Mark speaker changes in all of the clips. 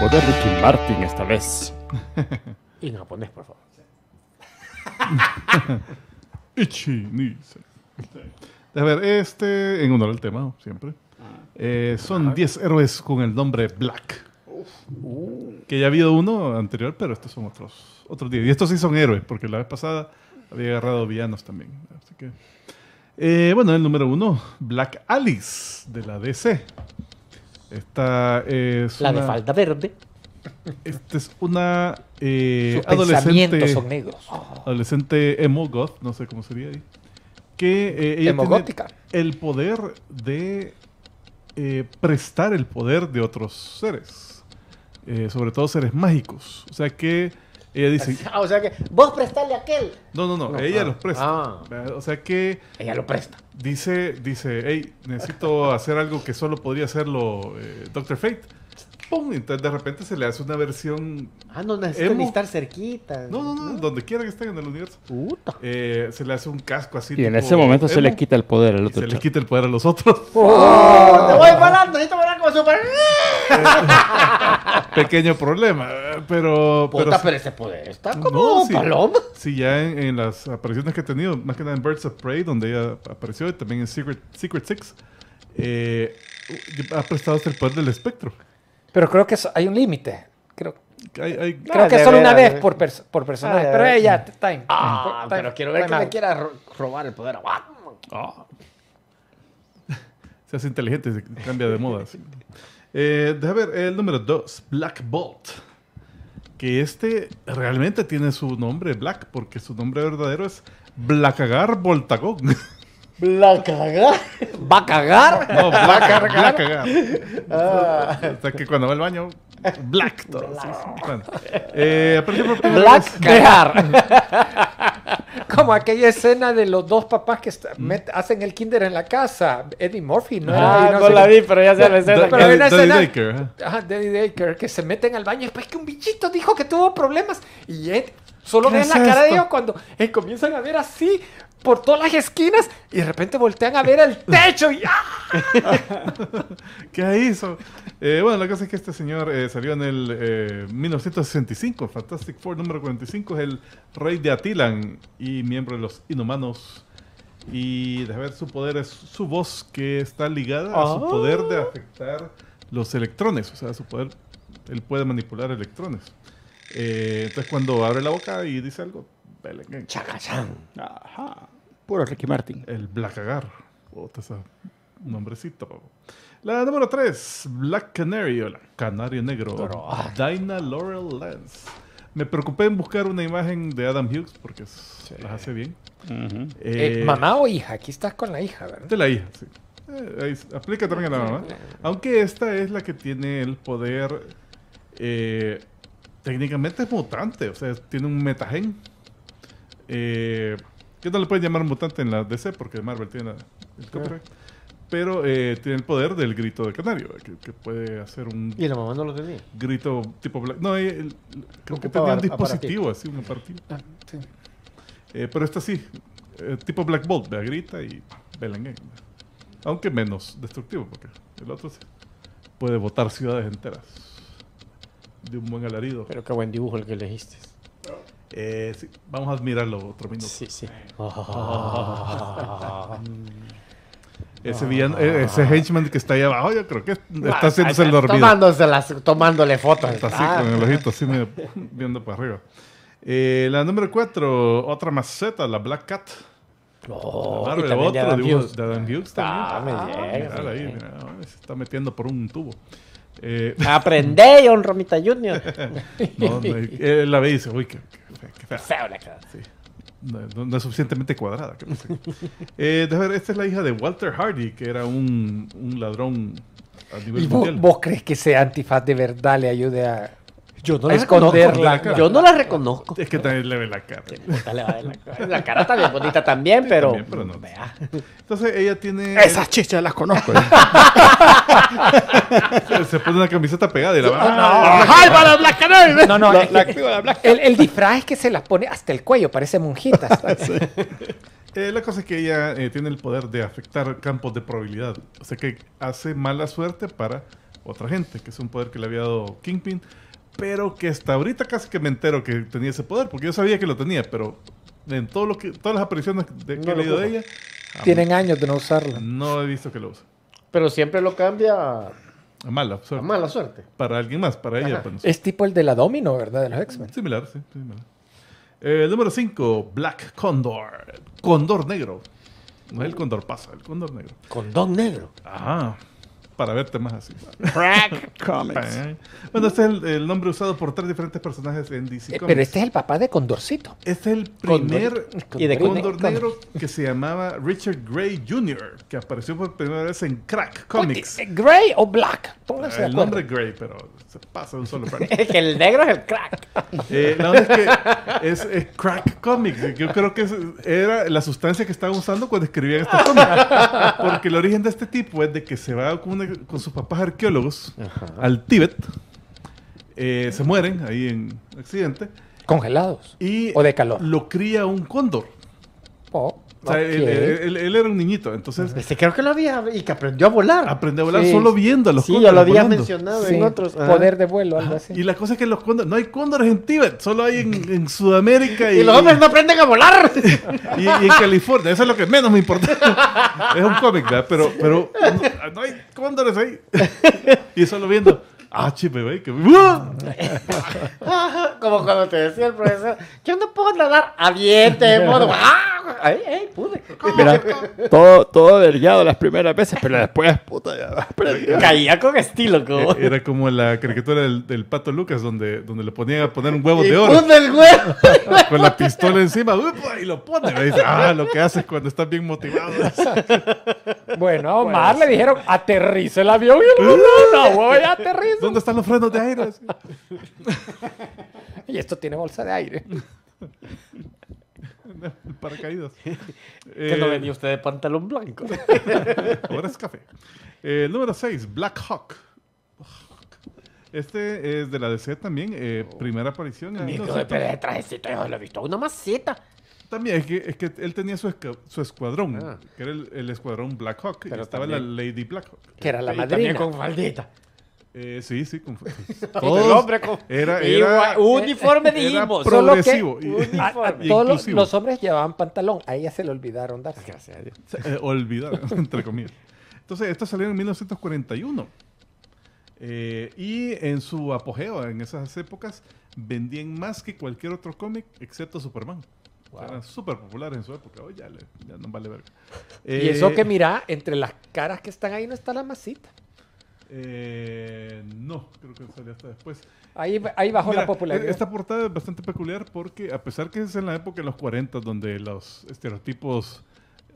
Speaker 1: voz de Ricky Martin esta vez.
Speaker 2: Y en japonés, por favor.
Speaker 3: Ichi ni. A ver, este, en honor al tema, siempre. Eh, son 10 héroes con el nombre Black. Que ya ha habido uno anterior, pero estos son otros otros 10. Y estos sí son héroes, porque la vez pasada había agarrado villanos también. Así que. Eh, bueno, el número uno, Black Alice, de la DC. Esta es.
Speaker 2: La de falda verde.
Speaker 3: Esta es una eh,
Speaker 2: Sus pensamientos
Speaker 3: adolescente,
Speaker 2: son negros.
Speaker 3: adolescente emo goth, no sé cómo sería ahí, que eh, ella tiene el poder de eh, prestar el poder de otros seres, eh, sobre todo seres mágicos. O sea que ella dice,
Speaker 2: Ah, o sea que vos prestale a aquel.
Speaker 3: no, no, no,
Speaker 2: No,
Speaker 3: ella
Speaker 2: ah,
Speaker 3: los presta.
Speaker 2: ah.
Speaker 3: O sea que
Speaker 2: Ella lo presta.
Speaker 3: dice, dice, hey, necesito hacer algo que solo podría hacerlo eh, Doctor Fate. ¡Pum! Entonces de repente se le hace una versión
Speaker 2: Ah, no necesitan
Speaker 3: Emo.
Speaker 2: ni estar cerquita.
Speaker 3: No, no, no, donde quiera que estén en el universo.
Speaker 2: Puta.
Speaker 3: Eh, se le hace un casco así.
Speaker 1: Y en ese momento se le quita el poder al otro.
Speaker 3: Se le quita el poder a los otros.
Speaker 2: ¡Oh! Te voy parando, necesito parar como super.
Speaker 3: Pequeño problema. Pero.
Speaker 2: Puta,
Speaker 3: pero,
Speaker 2: pero ese poder está como
Speaker 3: No, sí.
Speaker 2: paloma.
Speaker 3: sí, ya en, en las apariciones que he tenido, más que nada en Birds of Prey, donde ella apareció, y también en Secret, Secret Six, eh, ha prestado hasta el poder del espectro.
Speaker 4: Pero creo que hay un límite. Creo,
Speaker 3: Hay- hay-
Speaker 4: creo que solo una vez por, pers- por personaje.
Speaker 2: Ah,
Speaker 4: pero ella, time.
Speaker 2: Ah,
Speaker 4: Time-
Speaker 2: pero quiero ver que
Speaker 4: time
Speaker 2: le
Speaker 4: out.
Speaker 2: quiera ro- robar el poder a Batman.
Speaker 3: Ah. Se hace inteligente, se cambia de moda. sí. Eh, deja ver, el número 2, Black Bolt. Que este realmente tiene su nombre Black, porque su nombre verdadero es Blackagar Voltagón.
Speaker 2: La caga. ¿Va a cagar?
Speaker 3: No, Black, Blackagar. O sea que cuando va al baño, Black todo. sí, sí. Bueno, eh, por
Speaker 2: Black cagar.
Speaker 4: Como aquella escena de los dos papás que está- met- hacen el kinder en la casa. Eddie Murphy, ¿no? era?
Speaker 2: Ah,
Speaker 4: Y
Speaker 2: no
Speaker 4: sé
Speaker 2: la vi, pero ya sé la escena.
Speaker 4: Pero
Speaker 3: Daddy-
Speaker 4: hay una
Speaker 3: Daddy
Speaker 4: escena-
Speaker 3: Daker, ajá.
Speaker 4: Daddy Daker, que se meten al baño después que un bichito dijo que tuvo problemas. Y Ed solo
Speaker 3: ¿Qué
Speaker 4: ven
Speaker 3: es
Speaker 4: la cara de
Speaker 3: esto?
Speaker 4: ellos cuando eh, comienzan a ver así por todas las esquinas y de repente voltean a ver el techo y ¡ah!
Speaker 3: ¿Qué hizo? Eh, bueno, la cosa es que este señor eh, salió en el eh, 1965. Fantastic Four número 45 es el rey de Atilan y miembro de los Inhumanos. Y de ver su poder es su voz que está ligada a su
Speaker 2: Ah.
Speaker 3: poder de afectar los electrones. O sea, su poder, él puede manipular electrones. Eh, entonces cuando abre la boca y dice algo, eh,
Speaker 2: Chacachán.
Speaker 1: Ajá. Puro Ricky Martin.
Speaker 3: el Blackagar. Ese nombrecito. La número 3, Black Canary, o la Canario Negro.
Speaker 2: Pero, ah.
Speaker 3: Dinah Laurel Lance. Me preocupé en buscar una imagen de Adam Hughes porque es- las hace bien.
Speaker 1: Ujú.
Speaker 4: Eh,
Speaker 3: Eh,
Speaker 4: mamá o hija, aquí estás con la hija, ¿verdad?
Speaker 3: De la hija, sí. Eh, ahí aplica también a la mamá. Aunque esta es la que tiene el poder. Eh, técnicamente es mutante, o sea, tiene un metagen. Eh, que no le pueden llamar mutante en la DC porque Marvel tiene la- el copyright. Pero eh, tiene el poder del grito de canario, que, que puede hacer un
Speaker 2: Y la mamá no lo tenía.
Speaker 3: grito tipo Black. No, eh, el- creo que tenía un dispositivo así, un aparatito.
Speaker 4: Ah, sí.
Speaker 3: Eh, pero esta sí, eh, tipo Black Bolt, vea, grita y belengue. Aunque menos destructivo, porque el otro sí puede botar ciudades enteras de un buen alarido.
Speaker 2: Pero qué buen dibujo el que elegiste.
Speaker 3: Eh, sí, vamos a admirarlo otro minuto.
Speaker 2: Sí, sí.
Speaker 3: Ese, villano- eh, ese henchman que está ahí abajo, yo creo que está haciéndose el dormido.
Speaker 2: Tomándoselas, tomándole fotos.
Speaker 3: Está así
Speaker 2: Ah.
Speaker 3: con el ojito así viendo para arriba. Eh, la número 4, otra maceta, la Black Cat.
Speaker 2: Oh,
Speaker 3: Marvel,
Speaker 2: también de
Speaker 3: otro
Speaker 2: Adam
Speaker 3: dibujo
Speaker 2: Hughes.
Speaker 3: de Adam Hughes también.
Speaker 2: Ah, me llega,
Speaker 3: Mírala
Speaker 2: me
Speaker 3: ahí,
Speaker 2: llega.
Speaker 3: mira, se está metiendo por un tubo. Eh,
Speaker 2: Aprende, John Romita Jr.
Speaker 3: no, no, él la ve y dice, uy, qué, qué, qué fea.
Speaker 2: Feo la cara.
Speaker 3: Sí. No, es suficientemente cuadrada. que. Eh, ver, esta es la hija de Walter Hardy, que era un, un ladrón a nivel
Speaker 4: ¿Y vos crees que ese antifaz de verdad le ayude a,
Speaker 2: Yo no
Speaker 4: a
Speaker 2: la
Speaker 4: esconderla?
Speaker 3: reconozco.
Speaker 2: Yo no la reconozco.
Speaker 3: Es que también le ve la cara.
Speaker 2: Le va la, cara. la cara está bien bonita también, pero.
Speaker 3: también, pero no.
Speaker 2: Vea.
Speaker 3: Entonces ella tiene...
Speaker 1: Esas chichas las conozco.
Speaker 3: Se, se pone una camiseta pegada y la va...
Speaker 2: ¡Ay, para Black Canary!
Speaker 4: No, no,
Speaker 1: La- la la Black
Speaker 4: el disfraz es que se las pone hasta el cuello, parece monjitas.
Speaker 3: Eh, la cosa es que ella eh, tiene el poder de afectar campos de probabilidad. O sea que hace mala suerte para otra gente, que es un poder que le había dado Kingpin, pero que hasta ahorita casi que me entero que tenía ese poder, porque yo sabía que lo tenía, pero en todo lo que, todas las apariciones de, que
Speaker 2: No
Speaker 3: he leído de ella,
Speaker 4: Tienen años de no usarla.
Speaker 3: no he visto que lo use.
Speaker 2: Pero siempre lo cambia a
Speaker 3: A mala suerte.
Speaker 2: mala suerte.
Speaker 3: Para alguien más, para ella.
Speaker 2: Ajá.
Speaker 3: pues.
Speaker 4: Es tipo el de la Domino, ¿verdad? De los X-Men.
Speaker 3: Similar, sí. similar. Eh, el número 5, Black Condor. Condor negro. No es el condor pasa, el condor negro.
Speaker 2: Con don negro.
Speaker 3: Ah, para verte más así.
Speaker 1: Crack Comics.
Speaker 3: Bueno, este es el, el nombre usado por tres diferentes personajes en DC
Speaker 4: Eh,
Speaker 3: Comics.
Speaker 4: pero este es el papá de Condorcito.
Speaker 3: Este es el primer
Speaker 2: ¿Y de
Speaker 3: Condor
Speaker 4: Condor-
Speaker 3: negro que se llamaba Richard Gray Jr., que apareció por primera vez en Crack Comics.
Speaker 4: Eh, ¿Gray o Black? Pónganse
Speaker 3: El nombre Gray, pero se pasa de un solo.
Speaker 2: Es que el negro es el crack.
Speaker 3: Eh, la onda es que es, es Crack Comics. Yo creo que es- era la sustancia que estaban usando cuando escribían estos cómics. Porque el origen de este tipo es de que se va con, una- con sus papás arqueólogos al Tíbet. eh, se mueren ahí en accidente.
Speaker 4: Congelados.
Speaker 3: Y
Speaker 4: O de calor.
Speaker 3: lo cría un cóndor.
Speaker 4: Oh,
Speaker 3: O sea,
Speaker 4: ok.
Speaker 3: él, él- él- él era un niñito. Entonces
Speaker 2: Este creo que lo había y que aprendió a volar.
Speaker 3: aprendió a volar
Speaker 4: Sí.
Speaker 3: solo viendo a los
Speaker 2: sí,
Speaker 3: cóndores
Speaker 2: ya lo había
Speaker 3: volando.
Speaker 2: mencionado
Speaker 4: Sí,
Speaker 2: en otros. ajá.
Speaker 4: Poder de vuelo, algo así.
Speaker 3: Y la cosa es que los cóndores, no hay cóndores en Tíbet, solo hay en, en Sudamérica y,
Speaker 2: Y los hombres no aprenden a volar.
Speaker 3: y, y en California. Eso es lo que menos me importa. es un cómic, ¿verdad? Pero, pero no, no hay cóndores ahí. y solo viendo. Ah, chipe, güey. Que... ¡Uh!
Speaker 2: Como cuando te decía el profesor, yo no puedo nadar. Aviente, modo. ¡Ah! ¡Ay, ay, pude!
Speaker 1: Mira, todo, todo las primeras veces, pero después, puta, ya.
Speaker 2: Caía con estilo, como.
Speaker 3: Eh, Era como la caricatura del, del pato Lucas, donde, donde le ponían a poner un huevo
Speaker 2: Y
Speaker 3: de oro
Speaker 2: pude el huevo.
Speaker 3: con la pistola encima ¡upa! y lo pone. Dice, ah, lo que haces cuando estás bien motivado.
Speaker 4: Bueno, a Omar le dijeron, aterriza el avión. Y no, no, voy a aterrizar.
Speaker 3: ¿Dónde están los frenos de aire?
Speaker 4: Y esto tiene bolsa de aire.
Speaker 3: Paracaídas.
Speaker 2: Que no
Speaker 3: Eh,
Speaker 2: venía usted de pantalón blanco.
Speaker 3: Ahora es café. Eh, número 6, Black Hawk. Este es de la DC también. eh, primera aparición. en
Speaker 2: Pero
Speaker 3: 1900.
Speaker 2: pero de trajecito yo lo he visto. Una masita.
Speaker 3: También es que, es que él tenía su, escuadrón,
Speaker 2: Ah.
Speaker 3: que era el, el escuadrón Black Hawk. y
Speaker 2: Pero
Speaker 3: estaba
Speaker 2: también-
Speaker 3: la Lady Black Hawk.
Speaker 4: Que era la
Speaker 2: Y también
Speaker 4: madrina.
Speaker 2: con faldita.
Speaker 3: Eh, sí, sí. Con,
Speaker 2: el
Speaker 3: todos-
Speaker 2: hombre con-
Speaker 3: Era, era,
Speaker 2: uniforme
Speaker 3: era
Speaker 2: dijimos.
Speaker 4: Solo que
Speaker 3: progresivo
Speaker 4: a- a todos los, hombres llevaban pantalón. A ella se le olvidaron darse.
Speaker 2: Gracias a Dios.
Speaker 3: eh, olvidar, entre comillas. Entonces, esto salió en 1941. Eh, y en su apogeo, en esas épocas, vendían más que cualquier otro cómic, excepto Superman. O sea, eran súper populares en su época. Hoy ya, le- ya no vale verga.
Speaker 4: Y eso
Speaker 3: Eh,
Speaker 4: que mira, entre las caras que están ahí no está la masita.
Speaker 3: eh, no, creo que salió hasta después.
Speaker 4: Ahí, ahí bajó
Speaker 3: Mira,
Speaker 4: la popularidad.
Speaker 3: Esta portada es bastante peculiar porque, a pesar que es en la época de los 40, donde los estereotipos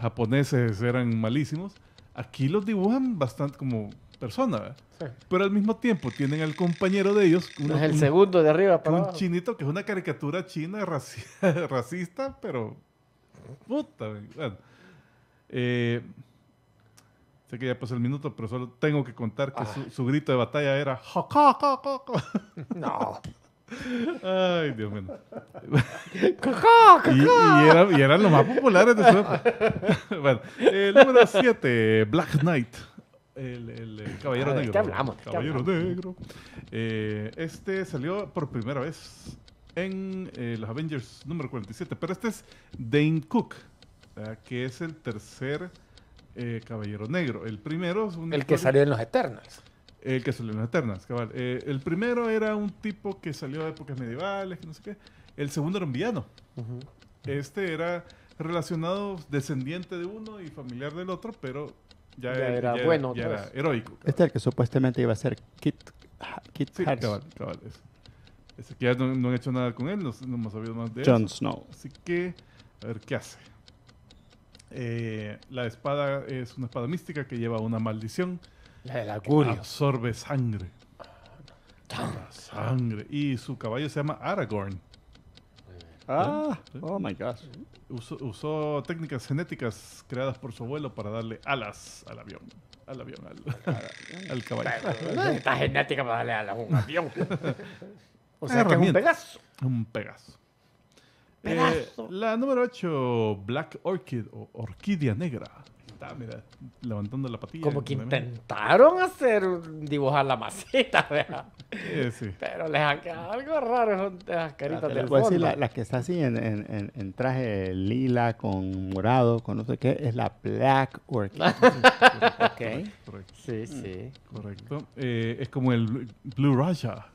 Speaker 3: japoneses eran malísimos, aquí los dibujan bastante como persona.
Speaker 2: Sí.
Speaker 3: Pero al mismo tiempo tienen al compañero de ellos, uno-
Speaker 2: Es el
Speaker 3: un,
Speaker 2: segundo de arriba para
Speaker 3: un
Speaker 2: abajo.
Speaker 3: chinito que es una caricatura china raci- racista, pero puta. Bueno, eh, sé que ya pasó el minuto, pero solo tengo que contar que su, su grito de batalla era "Ja, ja, ja, ja, ja".
Speaker 4: No.
Speaker 3: Ay, Dios mío. y, y era- y eran los más populares de su época. bueno, el número 7, Black Knight. El, el- el Caballero
Speaker 2: Ah, ¿de
Speaker 3: Negro.
Speaker 2: qué hablamos? ¿De qué
Speaker 3: Caballero
Speaker 2: hablamos?
Speaker 3: Negro. Eh, este salió por primera vez en eh, los Avengers número 47. Pero este es Dane Cook, ¿verdad? que es el tercer eh, Caballero Negro. El primero es un
Speaker 4: El que salió en los Eternals.
Speaker 3: el que salió en las Eternas, cabal. Eh, el primero era un tipo que salió de épocas medievales, que no sé qué. El segundo era un villano. Este era relacionado, descendiente de uno y familiar del otro, pero ya,
Speaker 2: Ya era bueno
Speaker 3: ya era heroico. cabal.
Speaker 1: Este es el que supuestamente iba a ser Kit, Kit
Speaker 3: Sí, cabal, cabal. Ese que ya no, no han hecho nada con él, no, no hemos sabido más de
Speaker 1: Jon
Speaker 3: eso.
Speaker 1: Snow.
Speaker 3: Así que, a ver qué hace. Eh, la espada es una espada mística que lleva una maldición.
Speaker 4: La del augurio.
Speaker 3: Absorbe sangre. Sangre. Y su caballo se llama Aragorn.
Speaker 1: Ah,
Speaker 3: Sí.
Speaker 1: oh my gosh.
Speaker 3: Usó, usó técnicas genéticas creadas por su abuelo para darle alas al avión. Al avión, al, al caballo.
Speaker 2: Necesitas genética para darle a un avión. O sea, que es un pegaso.
Speaker 3: Un Pegaso. Eh, la número 8, Black Orchid o Orquídea Negra. está, mira, levantando la patilla.
Speaker 2: Como que intentaron hacer, dibujar la masita, ¿verdad?
Speaker 3: Sí.
Speaker 2: Pero les ha quedado algo raro esas- caritas del
Speaker 1: le puedo decir,
Speaker 2: fondo.
Speaker 1: la, la que está así en, en- en- en traje lila con morado, con no sé qué, es la Black Orchid. ok.
Speaker 3: Correcto.
Speaker 2: Sí, sí.
Speaker 3: correcto. Eh, es como el Blue Raja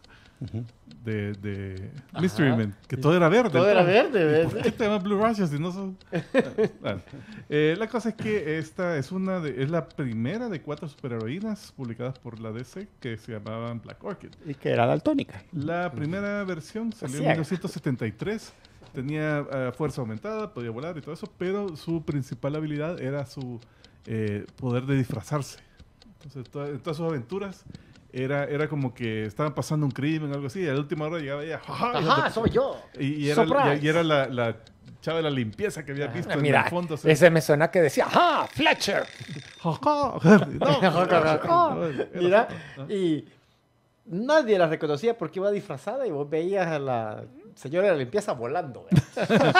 Speaker 3: de, de Mystery Man, que todo era verde.
Speaker 2: Todo era verde,
Speaker 3: ¿Y ¿Por
Speaker 2: ¿ves?
Speaker 3: qué te llamas Blue Raja si no son...? Bueno, eh, la cosa es que esta es una de, es la primera de cuatro superheroínas publicadas por la DC que se llamaban Black Orchid.
Speaker 1: Y que era daltónica.
Speaker 3: La primera versión salió en
Speaker 2: Ciega.
Speaker 3: 1973. Tenía eh, fuerza aumentada, podía volar y todo eso, pero su principal habilidad era su eh, poder de disfrazarse. Entonces, toda- en todas sus aventuras era, era como que estaban pasando un crimen o algo así, y a la última hora llegaba ella, y
Speaker 2: Ajá,
Speaker 3: la-
Speaker 2: soy yo.
Speaker 3: y, y era,
Speaker 2: Surprise.
Speaker 3: y era la, la chava de la limpieza que había visto en
Speaker 4: Mira,
Speaker 3: el fondo. se-
Speaker 4: ese me suena que decía, ¡ah, Fletcher!
Speaker 2: Mira, y nadie la reconocía porque iba disfrazada y vos veías a la señora de la limpieza volando. ¿verdad?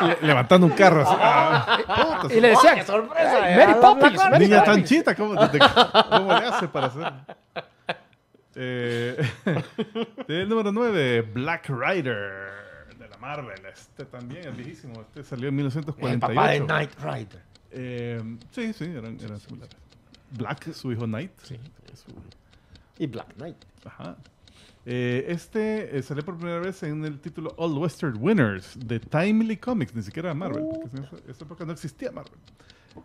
Speaker 3: le- levantando un carro así. ah,
Speaker 4: Y le decían,
Speaker 2: ¡Oh, qué sorpresa!
Speaker 4: "Ay,
Speaker 2: eh!
Speaker 4: Mary Poppins, Mary
Speaker 3: Niña
Speaker 4: Poppins".
Speaker 3: tan chita, ¿cómo, cómo le hace para hacer? Eh, el número 9, Black Rider, de la Marvel. Este también es viejísimo. Este salió en
Speaker 2: El
Speaker 3: 1948.
Speaker 2: papá de Knight Rider.
Speaker 3: Eh, sí, sí, eran, eran similares. Black, su hijo Knight. Sí.
Speaker 2: Y Black Knight.
Speaker 3: Ajá. Eh, este eh, salió por primera vez en el título All Western Winners de Timely Comics, ni siquiera Marvel, porque en esa, esa época no existía Marvel.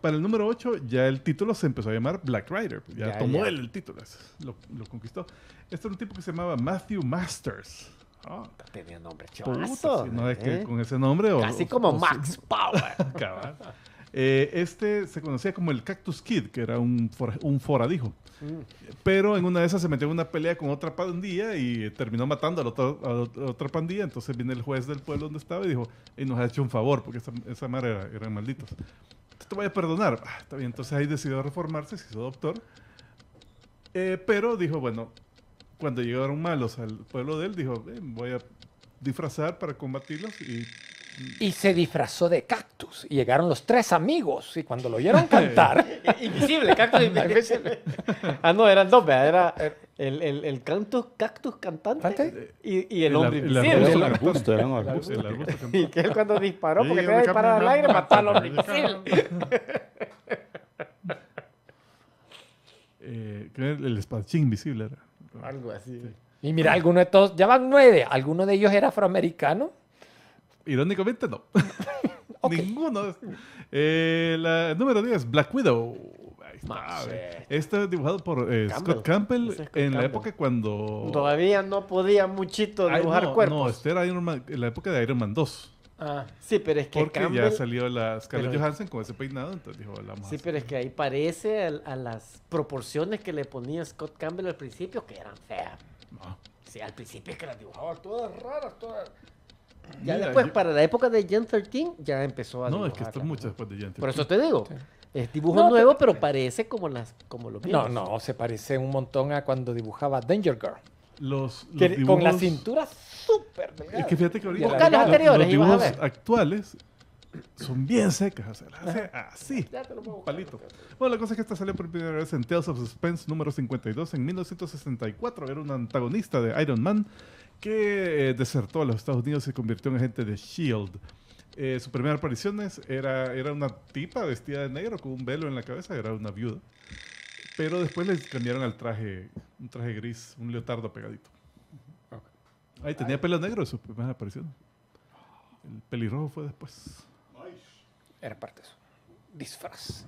Speaker 3: Para el número 8 ya el título se empezó a llamar Black Rider, ya,
Speaker 2: Ya,
Speaker 3: tomó
Speaker 2: ya.
Speaker 3: él el título, lo, lo conquistó. Este era un tipo que se llamaba Matthew Masters. Ah,
Speaker 2: Tenía nombre chavazo.
Speaker 3: sí, no es que
Speaker 2: ¿eh?
Speaker 3: con ese nombre o-
Speaker 2: Casi
Speaker 3: o-
Speaker 2: como
Speaker 3: o-
Speaker 2: Max Power.
Speaker 3: Eh, este se conocía como el Cactus Kid, que era un, for- un foradijo. Pero en una de esas se metió en una pelea con otra pandilla y terminó matando a la otra, a la otra- pandilla. Entonces viene el juez del pueblo donde estaba y dijo, y nos ha hecho un favor, porque esa, esa madre era- eran malditos. Te voy a perdonar. Ah, está bien, entonces ahí decidió reformarse, se hizo doctor. Eh, pero dijo, bueno, cuando llegaron malos al pueblo de él, dijo, "Eh, voy a disfrazar para combatirlos y
Speaker 4: Y se disfrazó de cactus. Y llegaron los tres amigos. Y cuando lo oyeron cantar,
Speaker 2: Invisible, cactus invisible. ah, no, eran dos, ¿verdad? Era el, el, el cantus, cactus cantante y, y el
Speaker 3: El
Speaker 2: hombre
Speaker 3: ar- el
Speaker 2: invisible.
Speaker 3: arbusto
Speaker 1: Era un arbusto, era un
Speaker 3: el
Speaker 1: arbusto.
Speaker 3: arbusto- el arbusto cantante.
Speaker 2: Y que él cuando disparó, porque quería disparar al aire, mató al hombre invisible.
Speaker 3: Eh, el espadachín invisible era.
Speaker 2: Algo así.
Speaker 4: y mira, alguno de todos, ya van nueve. ¿Alguno de ellos era afroamericano?
Speaker 3: Irónicamente, no. Ninguno. es- Eh, la número 10, Black Widow. Ahí está. Este es dibujado por eh,
Speaker 2: Campbell.
Speaker 3: Scott Campbell
Speaker 2: es Scott
Speaker 3: en la
Speaker 2: Campbell.
Speaker 3: época cuando.
Speaker 2: Todavía no podía muchito
Speaker 3: Ay,
Speaker 2: dibujar
Speaker 3: no,
Speaker 2: cuerpos.
Speaker 3: No, este era Iron Man- en la época de Iron Man 2.
Speaker 2: Ah, sí, pero es que
Speaker 3: Porque
Speaker 2: Campbell...
Speaker 3: ya salió la Scarlett
Speaker 2: pero-
Speaker 3: Johansson con ese peinado, entonces dijo, la a
Speaker 2: Sí, pero es que ahí parece al- a, las proporciones que le ponía Scott Campbell al principio, que eran feas.
Speaker 3: No.
Speaker 2: Sí, al principio es que las dibujaba todas raras, todas... Ya
Speaker 3: Mira,
Speaker 2: después,
Speaker 3: yo-
Speaker 2: para la época de Gen 13, ya empezó a
Speaker 3: No,
Speaker 2: dibujar.
Speaker 3: es que esto es mucho después de Gente.
Speaker 2: Por eso te digo, es dibujo
Speaker 4: No,
Speaker 2: nuevo, pero parece como las como los
Speaker 4: No,
Speaker 2: viejos.
Speaker 4: no, se parece un montón a cuando dibujaba Danger Girl.
Speaker 3: Los, los
Speaker 4: Que- con la
Speaker 3: dibujos-
Speaker 4: cintura súper delgada.
Speaker 3: Es que fíjate que ahorita
Speaker 2: Busca las
Speaker 3: los-
Speaker 2: anteriores
Speaker 3: los dibujos actuales son bien secas, o sea, las hace así.
Speaker 2: Ya te lo puedo
Speaker 3: palito. Bueno, la cosa es que esta salió por primera vez en Tales of Suspense número 52 en 1964. Era un antagonista de Iron Man que eh, desertó a los Estados Unidos y se convirtió en agente de S.H.I.E.L.D. Eh, su primera aparición es- era, era una tipa vestida de negro con un velo en la cabeza, era una viuda. Pero después le cambiaron al traje, un traje gris, un leotardo pegadito. Ahí tenía pelo negro en su primera aparición. El pelirrojo fue después.
Speaker 4: Era parte de eso. Disfraz.